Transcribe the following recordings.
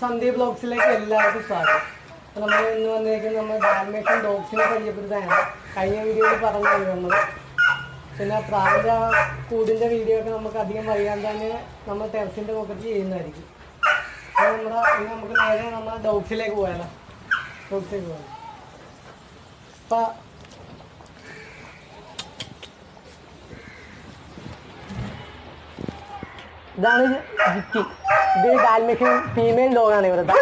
സന്ധ്യ ബ്ലോഗ്സിലേക്ക് എല്ലാവർക്കും സ്വാഗതം. നമ്മൾ ഇന്ന് വന്നിരിക്കുന്നത് നമ്മൾ ഡാൽമേഷൻ ഡോഗ്സിനെ പരിചയപ്പെടുത്താനാണ്. കഴിഞ്ഞ വീഡിയോയിൽ പറഞ്ഞു നമ്മൾ പിന്നെ പ്രാവിന്റെ കൂടിന്റെ വീഡിയോ ഒക്കെ നമുക്ക് അധികം വൈകാൻ തന്നെ നമ്മൾ ടെറസിന്റെ മുഖത്ത് ചെയ്യുന്നതായിരിക്കും. അപ്പോൾ നമ്മുടെ ഇന്ന് നമുക്ക് നേരെ നമ്മൾ ഡോഗ്സിലേക്ക് പോയാലോ? ഡോഗ്സിലേക്ക് പോയാലോ? അപ്പോൾ ഇതാണ് ജിക്കി. ഇത് ഡാൽമിഷൻ ഫീമെയിൽ ഡോഗാണ് ഇവിടുത്തെ.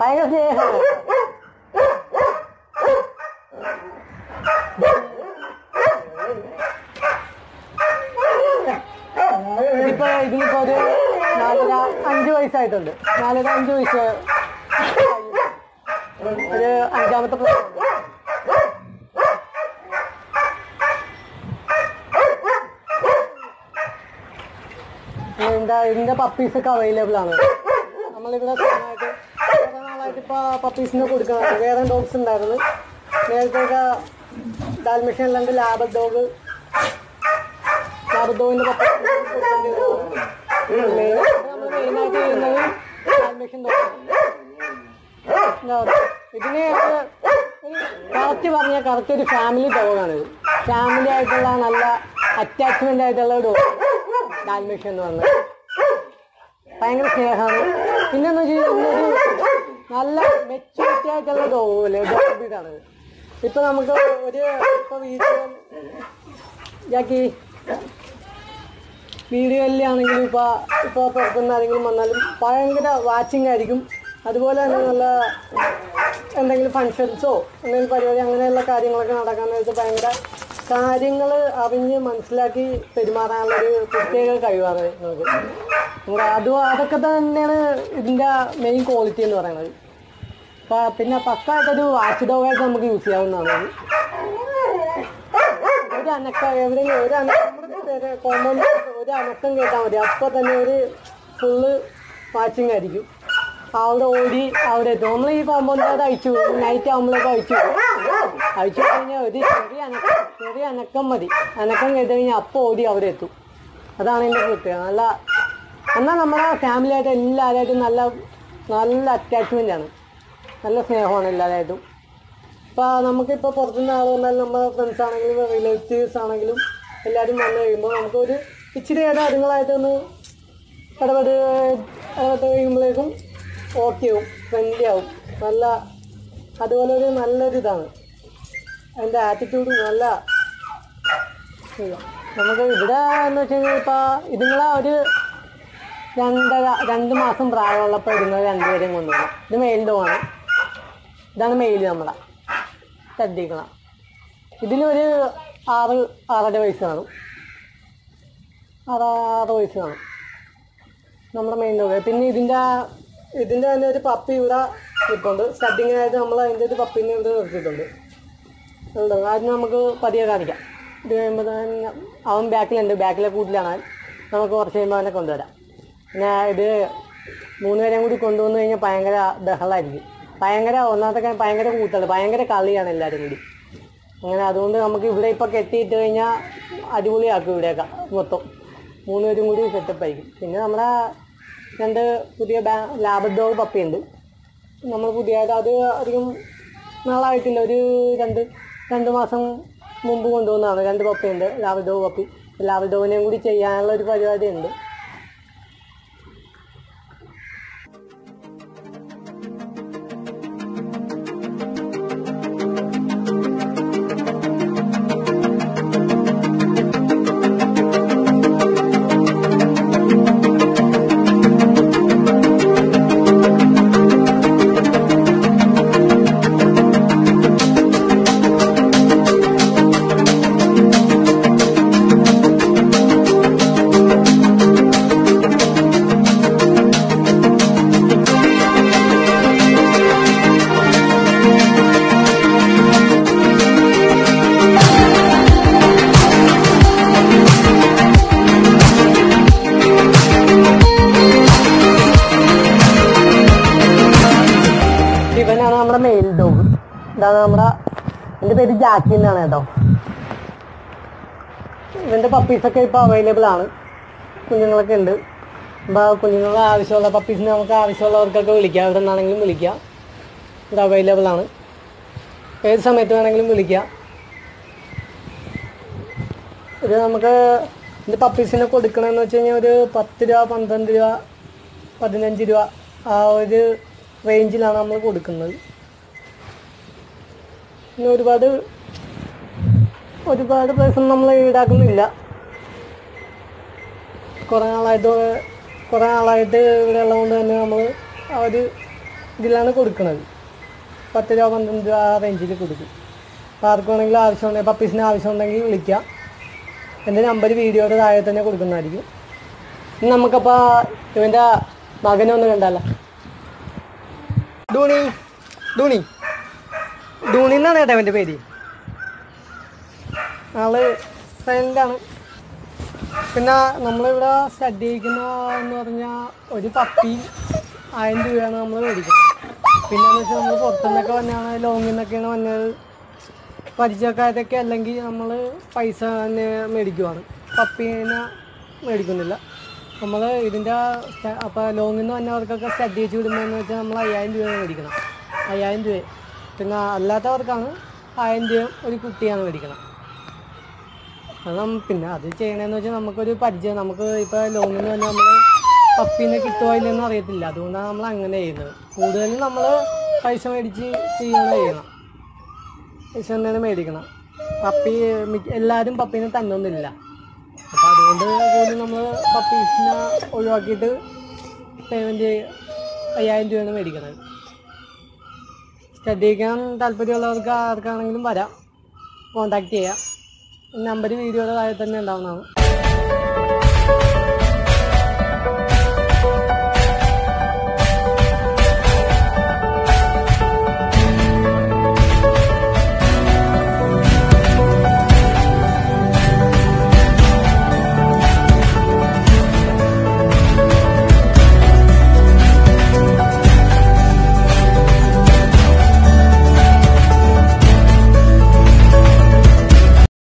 ഭയങ്കര സ്നേഹമാണ് ഇതിപ്പോ ഇതിനിപ്പോ ഒരു നാലര അഞ്ച് വയസ്സായിട്ടുണ്ട്. നാലര അഞ്ച് വയസ്സ്. ഒരു അഞ്ചാമത്തെ പ്രായം ഇതിന്റെ പപ്പീസ് ഒക്കെ അവൈലബിൾ ആണ്. നമ്മളിവിടെ സ്ഥിരമായിട്ട് കുറെ പപ്പീസിന് വേറെ ഡോഗ്സ് ഉണ്ടായിരുന്നു. നേരത്തെ ഡാൽമിഷൻ അല്ലാണ്ട് ലാബ് ഡോഗ് ലാബ് ഡോഗിന്റെ പപ്പീസ് ഇതിന് കറക്റ്റ് പറഞ്ഞ കറക്റ്റ് ഒരു ഫാമിലി ഡോഗാണ് ഫാമിലി ആയിട്ടുള്ള നല്ല അറ്റാച്ച്മെന്റ് ആയിട്ടുള്ള ഡോഗ് ഡാൽമിഷൻ എന്ന് പറഞ്ഞത് ഭയങ്കര സ്നേഹമാണ്. പിന്നെന്ന് ഇന്നൊരു നല്ല മെച്ചൂരിറ്റി ആയിട്ടുള്ള ഡോഗ് ഇപ്പൊ നമുക്ക് ഒരു ഇപ്പൊ വീഡിയോ ഇതാക്കി വീഡിയോയിലാണെങ്കിലും ഇപ്പൊ ഇപ്പൊ പുറത്തുനിന്ന് ആരെങ്കിലും വന്നാലും ഭയങ്കര വാച്ചിങ് ആയിരിക്കും. അതുപോലെ തന്നെ നല്ല എന്തെങ്കിലും ഫങ്ഷൻസോ എന്തെങ്കിലും പരിപാടി അങ്ങനെയുള്ള കാര്യങ്ങളൊക്കെ നടക്കാൻ ഭയങ്കര കാര്യങ്ങൾ അറിഞ്ഞ് മനസ്സിലാക്കി പെരുമാറാനുള്ള ഒരു പ്രത്യേക കഴിവാണ് നമുക്ക്. അതും അതൊക്കെ തന്നെയാണ് ഇതിന്റെ മെയിൻ ക്വാളിറ്റി എന്ന് പറയുന്നത്. അപ്പം പിന്നെ പക്കായിട്ടൊരു വാച്ച് ഡോഗായിട്ട് നമുക്ക് യൂസ് ചെയ്യാവുന്നതാണ്. ഒരു അനക്ക എവിടെയെങ്കിലും ഒരു അനക്കം ഒരു അനക്കം കേട്ടാൽ മതി. അപ്പോൾ തന്നെ ഒരു ഫുള്ള് വാച്ചിങ് ആയിരിക്കും. അവിടെ ഓടി അവിടെ എത്തും. നമ്മൾ ഈ കോമ്പൗണ്ടിനകത്ത് അയച്ചു നൈറ്റ് ആകുമ്പോഴേക്കും അയച്ചു അയച്ചു വിട്ട് കഴിഞ്ഞാൽ ഒരു ചെറിയ അനക്കം ചെറിയ അനക്കം മതി. അനക്കം കേട്ട് കഴിഞ്ഞാൽ അപ്പോൾ ഓടി അവിടെ എത്തും. അതാണ് എന്റെ പ്രത്യേകത നല്ല എന്നാൽ നമ്മുടെ ഫാമിലിയായിട്ട് എല്ലാവരായിട്ടും നല്ല നല്ല അറ്റാച്ച്മെന്റ് ആണ്. നല്ല സ്നേഹമാണ് എല്ലാവരായിട്ടും ഇപ്പോൾ നമുക്കിപ്പോൾ പുറത്തുനിന്ന് ആൾ വന്നാൽ നമ്മുടെ ഫ്രണ്ട്സ് ആണെങ്കിലും റിലേറ്റീവ്സ് ആണെങ്കിലും എല്ലാവരും വന്നു കഴിയുമ്പോൾ നമുക്കൊരു ഇച്ചിരി നേരം അതുങ്ങളായിട്ടൊന്ന് ഇടപെട്ട് ഇടപെട്ട് കഴിയുമ്പോഴേക്കും ഓക്കെ ആവും ഫ്രണ്ട്ലി ആവും. നല്ല അതുപോലെ ഒരു നല്ലൊരു ഇതാണ് അതിന്റെ ആറ്റിറ്റ്യൂഡ് നല്ല. നമുക്ക് ഇവിടെ എന്ന് വെച്ച് കഴിഞ്ഞാൽ ഇപ്പോൾ ഇതുങ്ങളെ ഒരു രണ്ടര രണ്ട് മാസം പ്രായമുള്ളപ്പോൾ ഇതുങ്ങൾ രണ്ടുപേരെയും കൊണ്ടുവന്നു. ഇത് മെയിലിന്റെ ഡോഗാണ് ഇതാണ് മെയിൽ നമ്മുടെ ശ്രദ്ധിക്കണം ഇതിലൊരു ആറ് ആറര വയസ്സ് കാണും. ആറാറ് ആറ് വയസ്സ് കാണും. നമ്മുടെ മെയിൻ ഡോഗ് പിന്നെ ഇതിന്റെ ഇതിന്റെ തന്നെ ഒരു പപ്പി ഇവിടെ നിൽപ്പുണ്ട്. സ്റ്റാർട്ടിങ്ങിനായിട്ട് നമ്മൾ അതിന്റെ ഒരു പപ്പിനെ ഇവിടെ നിർത്തിയിട്ടുണ്ട്. ഉണ്ട്. അതിന് നമുക്ക് പതിയെ കാണിക്കാം. ഇത് കഴിയുമ്പോൾ അവൻ ബാക്കിലുണ്ട്. ബാക്കിലെ കൂട്ടിലാണ്. നമുക്ക് കുറച്ച് കഴിയുമ്പോൾ അവനെ കൊണ്ടുവരാം. പിന്നെ ഇത് മൂന്ന് പേരെയും കൂടി കൊണ്ടുവന്നു കഴിഞ്ഞാൽ ഭയങ്കര ബഹളമായിരിക്കും ഭയങ്കര ഒന്നാമത്തെ ഭയങ്കര കൂട്ടുകൾ ഭയങ്കര കളിയാണ് എല്ലാവരും കൂടി. അങ്ങനെ അതുകൊണ്ട് നമുക്ക് ഇവിടെ ഇപ്പോൾ കെട്ടിയിട്ട് കഴിഞ്ഞാൽ അടിപൊളിയാക്കും ഇവിടെയൊക്കെ മൊത്തം. മൂന്ന് പേരും കൂടി സെറ്റപ്പ് ആയിരിക്കും. പിന്നെ നമ്മുടെ രണ്ട് പുതിയ ബാ ലാബഡോഗ് പപ്പിയുണ്ട് നമ്മൾ പുതിയതായിട്ട് അത് അധികം നാളായിട്ടില്ല. ഒരു രണ്ട് രണ്ട് മാസം മുമ്പ് കൊണ്ടുവന്നതാണ്. രണ്ട് പപ്പിയുണ്ട്. ലാബഡോഗ് പപ്പി. ലാവിഡോവിനെയും കൂടി ചെയ്യാനുള്ള ഒരു പരിപാടി ഇവനാണ് നമ്മുടെ മെയിൽ ഡോഗ് ഇതാണ് നമ്മുടെ എന്റെ പേര് ജാക്കി എന്നാണ് കേട്ടോ. ഇവന്റെ പപ്പീസൊക്കെ ഇപ്പോൾ അവൈലബിൾ ആണ്. കുഞ്ഞുങ്ങളൊക്കെ ഉണ്ട്. അപ്പോൾ കുഞ്ഞുങ്ങൾക്ക് ആവശ്യമുള്ള പപ്പീസിന് നമുക്ക് ആവശ്യമുള്ളവർക്കൊക്കെ വിളിക്കാം. എവിടെ നിന്നാണെങ്കിലും വിളിക്കാം. ഇത് അവൈലബിൾ ആണ്. ഏത് സമയത്ത് വേണമെങ്കിലും വിളിക്കാം. ഇത് നമുക്ക് ഇത് പപ്പീസിനെ കൊടുക്കണമെന്ന് വെച്ച് കഴിഞ്ഞാൽ ഒരു പത്ത് രൂപ പന്ത്രണ്ട് രൂപ പതിനഞ്ച് രൂപ ആ ഒരു റേഞ്ചിലാണ് നമ്മൾ കൊടുക്കുന്നത്. പിന്നെ ഒരുപാട് ഒരുപാട് പൈസ നമ്മൾ ഈടാക്കുന്നില്ല. കുറേ നാളായിട്ട് കുറേ നാളായിട്ട് ഇവിടെ ഉള്ളതുകൊണ്ട് തന്നെ നമ്മൾ ആ ഒരു ഇതിലാണ് കൊടുക്കുന്നത് പത്ത് രൂപ പന്ത്രണ്ട് രൂപ ആ റേഞ്ചിൽ കൊടുക്കും. അപ്പോൾ ആർക്കാണെങ്കിലും ആവശ്യമുണ്ടെങ്കിൽ പപ്പീസിന് ആവശ്യമുണ്ടെങ്കിൽ വിളിക്കാം. എന്റെ നമ്പർ വീഡിയോയുടെ താഴെ തന്നെ കൊടുക്കുന്നതായിരിക്കും. നമുക്കപ്പോൾ ഇവന്റെ മകനെ ഒന്ന് കണ്ടാലോ? ഡൂണി ഡൂണി ഡൂണി എന്നാണ് കേട്ടോ അവന്റെ പേര്? ആൾ സൈലന്റാണ് പിന്നെ നമ്മളിവിടെ സ്റ്റഡി ചെയ്യിക്കുന്ന എന്ന് പറഞ്ഞാൽ ഒരു പത്തി ആയിരം രൂപയാണ് നമ്മൾ മേടിക്കുന്നത്. പിന്നെന്ന് വെച്ചാൽ നമ്മൾ പുറത്തുനിന്നൊക്കെ വന്നാണ് ലോങ്ങിൽ നിന്നൊക്കെയാണ് വന്നത് പരിചയക്കാരൊക്കെ അല്ലെങ്കിൽ നമ്മൾ പൈസ തന്നെ മേടിക്കുവാണ്. പപ്പീനെ മേടിക്കുന്നില്ല. നമ്മൾ ഇതിന്റെ അപ്പോൾ ലോങ്ങിൽ നിന്ന് വന്നവർക്കൊക്കെ സ്റ്റഡി വെച്ച് വിടുമ്പോഴെന്ന് വെച്ചാൽ നമ്മൾ അയ്യായിരം രൂപയാണ് മേടിക്കണം അയ്യായിരം രൂപ. പിന്നെ അല്ലാത്തവർക്കാണ് ആയിരം രൂപ ഒരു കുട്ടിയാണ് മേടിക്കണം അത് പിന്നെ അത് ചെയ്യണമെന്ന് വെച്ചാൽ നമുക്കൊരു പരിചയം. നമുക്ക് ഇപ്പോൾ ലോങ്ങിൽ നിന്ന് തന്നെ നമ്മൾ പപ്പീനെ കിട്ടുമോ ഇല്ലെന്ന് അറിയത്തില്ല. അതുകൊണ്ടാണ് നമ്മൾ അങ്ങനെ ചെയ്യുന്നത്. കൂടുതലും നമ്മൾ പൈസ മേടിച്ച് ചെയ്യണം ചെയ്യണം പൈസ തന്നെയാണ് മേടിക്കണം പപ്പി എല്ലാവരും പപ്പീനെ തന്നൊന്നുമില്ല. അപ്പം അതുകൊണ്ട് നമ്മൾ പപ്പീസിനെ ഒഴിവാക്കിയിട്ട് പേയ്മെന്റ് അയ്യായിരം രൂപയാണ് മേടിക്കുന്നത് സ്റ്റഡി ചെയ്യാൻ താല്പര്യമുള്ളവർക്ക് ആർക്കാണെങ്കിലും വരാം. കോണ്ടാക്ട് ചെയ്യാം. നമ്പർ വീഡിയോയുടെ താഴെ തന്നെ ഉണ്ടാവുന്നതാണ്.